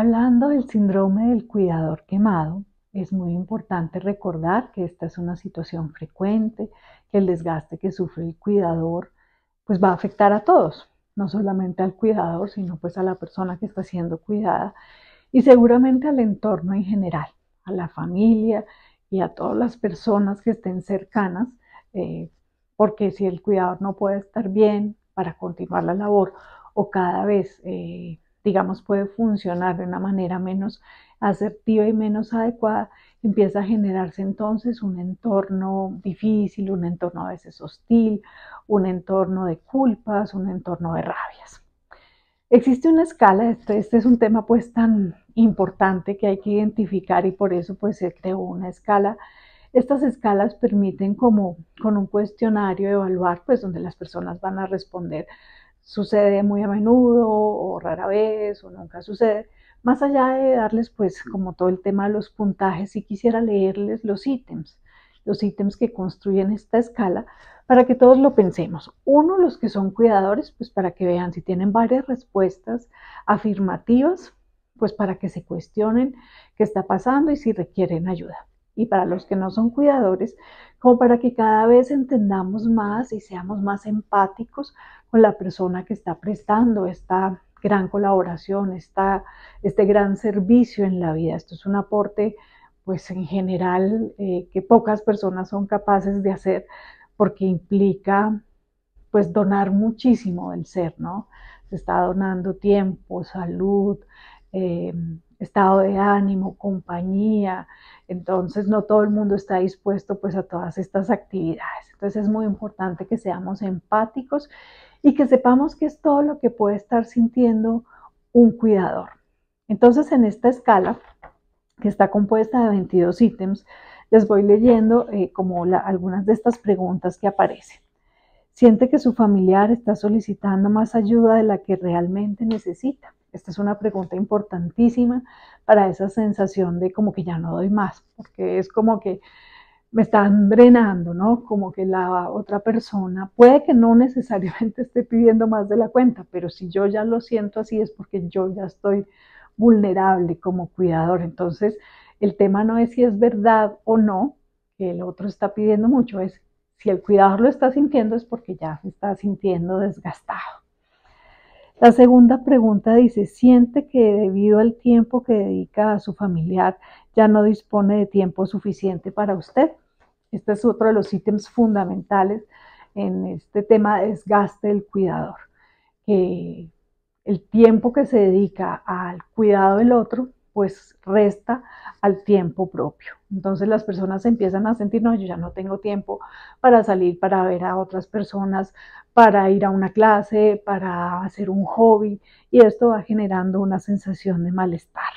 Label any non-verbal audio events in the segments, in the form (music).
Hablando del síndrome del cuidador quemado, es muy importante recordar que esta es una situación frecuente, que el desgaste que sufre el cuidador pues va a afectar a todos, no solamente al cuidador, sino pues a la persona que está siendo cuidada y seguramente al entorno en general, a la familia y a todas las personas que estén cercanas, eh, porque si el cuidador no puede estar bien para continuar la labor o cada vez, eh, digamos, puede funcionar de una manera menos asertiva y menos adecuada, empieza a generarse entonces un entorno difícil, un entorno a veces hostil, un entorno de culpas, un entorno de rabias. Existe una escala, este, este, es un tema pues tan importante que hay que identificar y por eso pues se creó una escala. Estas escalas permiten como con un cuestionario evaluar pues donde las personas van a responder sucede muy a menudo o rara vez o nunca sucede más allá de darles pues como todo el tema de los puntajes, sí quisiera leerles los ítems, los ítems que construyen esta escala para que todos lo pensemos. Uno, los que son cuidadores, pues para que vean si tienen varias respuestas afirmativas, pues para que se cuestionen qué está pasando y si requieren ayuda. Y para los que no son cuidadores, como para que cada vez entendamos más y seamos más empáticos con la persona que está prestando esta gran colaboración, esta, este gran servicio en la vida. Esto es un aporte, pues en general, eh, que pocas personas son capaces de hacer porque implica, pues, donar muchísimo del ser, ¿no? Se está donando tiempo, salud, eh, estado de ánimo, compañía. Entonces, no todo el mundo está dispuesto, pues, a todas estas actividades. Entonces, es muy importante que seamos empáticos y que sepamos que es todo lo que puede estar sintiendo un cuidador. Entonces, en esta escala, que está compuesta de 22 ítems, les voy leyendo eh, como algunas de estas preguntas que aparecen. ¿Siente que su familiar está solicitando más ayuda de la que realmente necesita? Esta es una pregunta importantísima para esa sensación de como que ya no doy más, porque es como que me están drenando, ¿no? Como que la otra persona puede que no (laughs) necesariamente esté pidiendo más de la cuenta, pero si yo ya lo siento así es porque yo ya estoy vulnerable como cuidador. Entonces, el tema no es si es verdad o no que el otro está pidiendo mucho, es si el cuidador lo está sintiendo es porque ya se está sintiendo desgastado. La segunda pregunta dice, ¿siente que debido al tiempo que dedica a su familiar ya no dispone de tiempo suficiente para usted? Este es otro de los ítems fundamentales en este tema de desgaste del cuidador, que el tiempo que se dedica al cuidado del otro pues resta al tiempo propio. Entonces las personas empiezan a sentir, no, yo ya no tengo tiempo para salir, para ver a otras personas, para ir a una clase, para hacer un hobby, y esto va generando una sensación de malestar.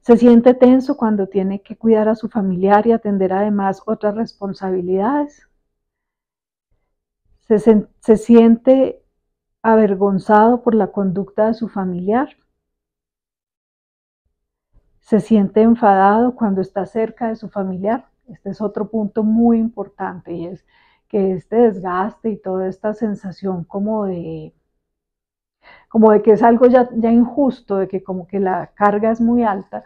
Se siente tenso cuando tiene que cuidar a su familiar y atender además otras responsabilidades. Se, se siente avergonzado por la conducta de su familiar se siente enfadado cuando está cerca de su familiar. Este es otro punto muy importante y es que este desgaste y toda esta sensación como de como de que es algo ya, injusto, de que como que la carga es muy alta,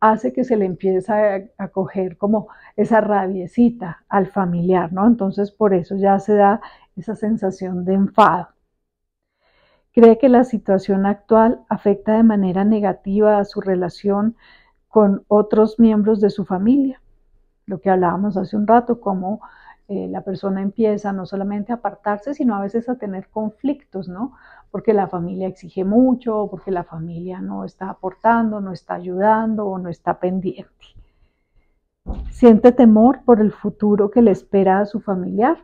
hace que se le empiece a, coger como esa rabiecita al familiar, ¿no? Entonces por eso ya se da esa sensación de enfado. Cree que la situación actual afecta de manera negativa a su relación con otros miembros de su familia. Lo que hablábamos hace un rato, cómo eh, la persona empieza no solamente a apartarse, sino a veces a tener conflictos, ¿no? Porque la familia exige mucho, porque la familia no está aportando, no está ayudando o no está pendiente. Siente temor por el futuro que le espera a su familiar.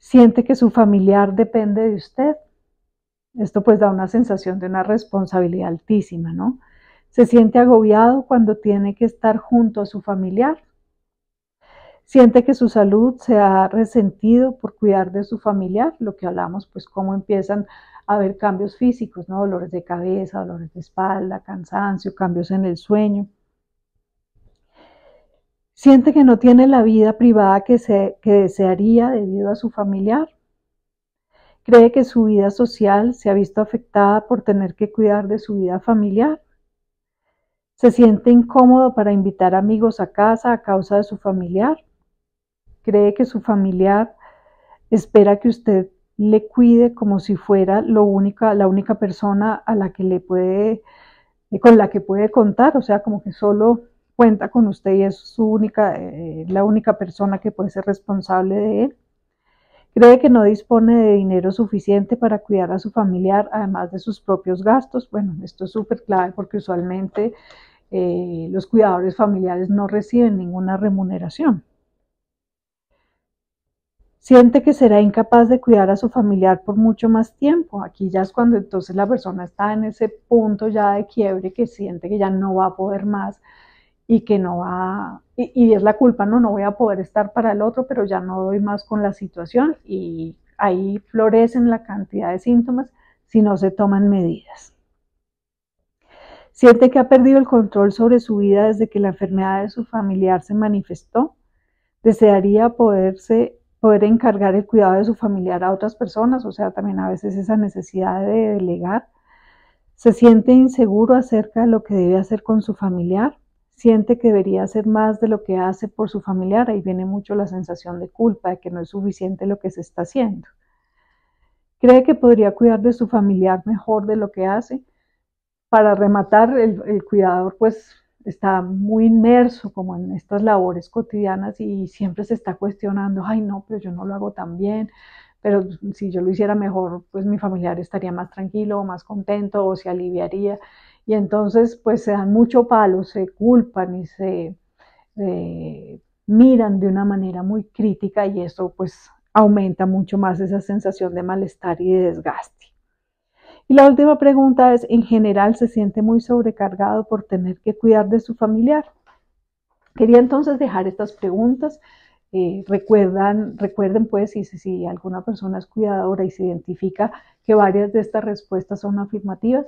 Siente que su familiar depende de usted esto pues da una sensación de una responsabilidad altísima, ¿no? Se siente agobiado cuando tiene que estar junto a su familiar. Siente que su salud se ha resentido por cuidar de su familiar, lo que hablamos, pues cómo empiezan a haber cambios físicos, ¿no? Dolores de cabeza, dolores de espalda, cansancio, cambios en el sueño. Siente que no tiene la vida privada que, se, que desearía debido a su familiar ¿Cree que su vida social se ha visto afectada por tener que cuidar de su vida familiar? ¿Se siente incómodo para invitar amigos a casa a causa de su familiar? ¿Cree que su familiar espera que usted le cuide como si fuera lo única, la única persona a la que le puede, con la que puede contar? O sea, como que solo cuenta con usted y es su única, eh, la única persona que puede ser responsable de él. Cree que no dispone de dinero suficiente para cuidar a su familiar, además de sus propios gastos. Bueno, esto es súper clave porque usualmente eh, los cuidadores familiares no reciben ninguna remuneración. Siente que será incapaz de cuidar a su familiar por mucho más tiempo. Aquí ya es cuando entonces la persona está en ese punto ya de quiebre que siente que ya no va a poder más y que no va, y, es la culpa, no, no voy a poder estar para el otro, pero ya no doy más con la situación y ahí florecen la cantidad de síntomas si no se toman medidas. Siente que ha perdido el control sobre su vida desde que la enfermedad de su familiar se manifestó. Desearía poderse, poder encargar el cuidado de su familiar a otras personas, o sea, también a veces esa necesidad de delegar. Se siente inseguro acerca de lo que debe hacer con su familiar. Siente que debería hacer más de lo que hace por su familiar. Ahí viene mucho la sensación de culpa, de que no es suficiente lo que se está haciendo. Cree que podría cuidar de su familiar mejor de lo que hace para rematar, el, cuidador pues está muy inmerso como en estas labores cotidianas y siempre se está cuestionando, ay no, pero yo no lo hago tan bien, pero si yo lo hiciera mejor, pues mi familiar estaría más tranquilo o más contento o se aliviaría. Y entonces pues se dan mucho palo, se culpan y se miran de una manera muy crítica y eso pues aumenta mucho más esa sensación de malestar y de desgaste. Y la última pregunta es, ¿en general se siente muy sobrecargado por tener que cuidar de su familiar? Quería entonces dejar estas preguntas. Eh, recuerdan, recuerden pues si, si alguna persona es cuidadora y se identifica que varias de estas respuestas son afirmativas,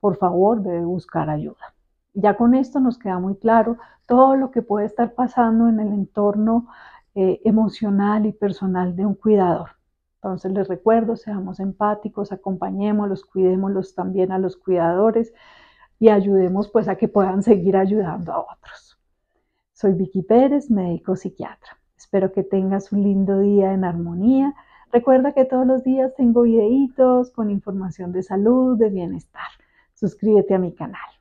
por favor debe buscar ayuda. Ya con esto nos queda muy claro todo lo que puede estar pasando en el entorno eh, emocional y personal de un cuidador. Entonces les recuerdo, seamos empáticos, acompañémoslos, cuidémoslos también a los cuidadores y ayudemos pues a que puedan seguir ayudando a otros. Soy Vicky Pérez, médico psiquiatra. Espero que tengas un lindo día en armonía. Recuerda que todos los días tengo videitos con información de salud, de bienestar. Suscríbete a mi canal.